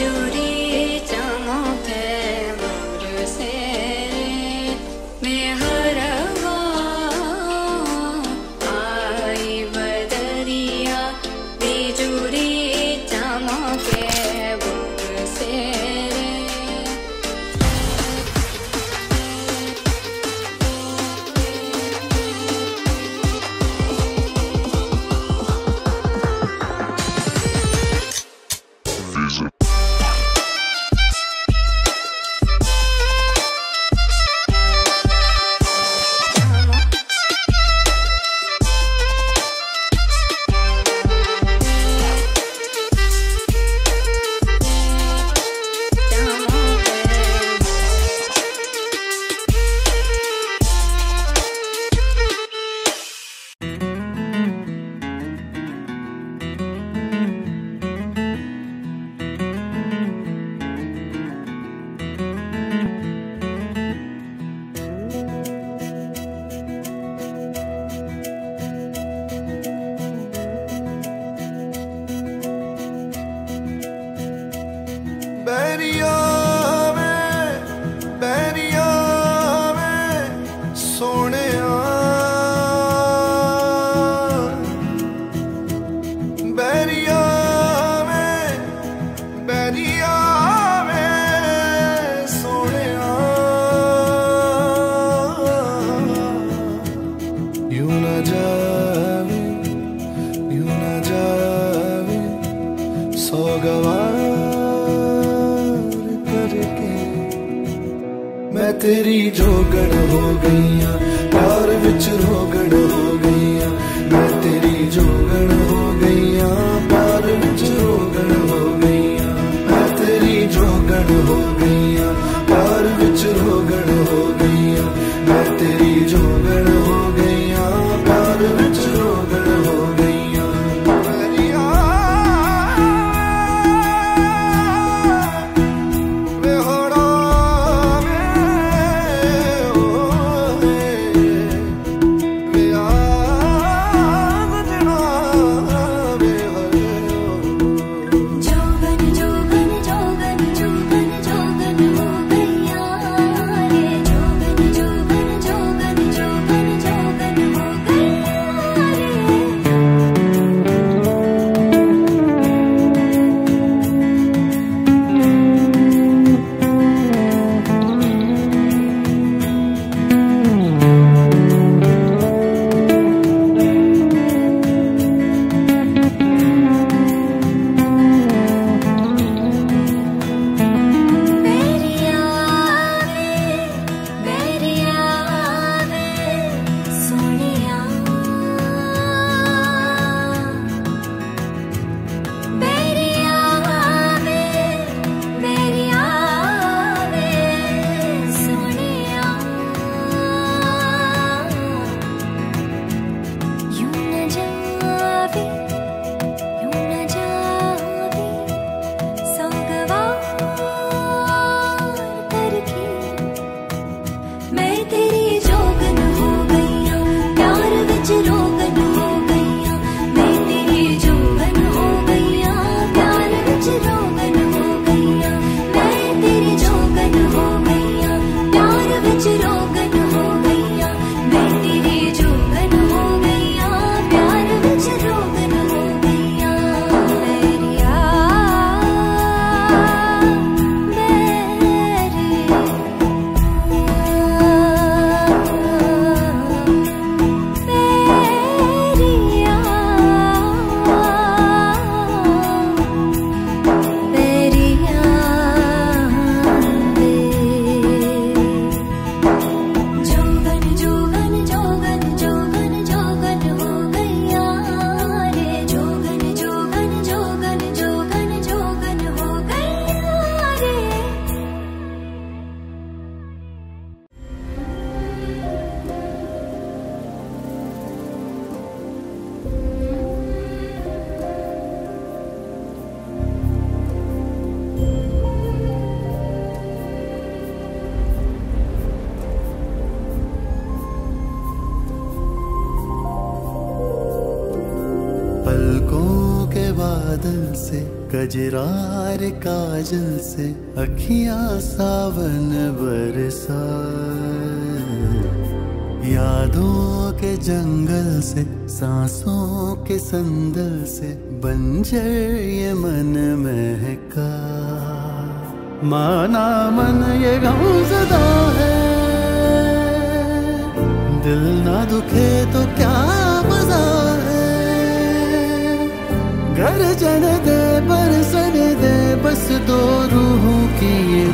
Duty. मैं तेरी जोगड़ हो गई प्यार विच रोगड़ हो गई मैं तेरी जोगड़ हो गई प्यार विच रोगड़ हो गई मैं तेरी जोगड़ हो गई प्यार बादल से, गजरार काजल से, अखिया सावन बरसा यादों के जंगल से, सांसों के संदल से, बंजर ये मन महका। माना मन ये गम सदा है दर्जन दे बरसन दे बस दो रूहों की ये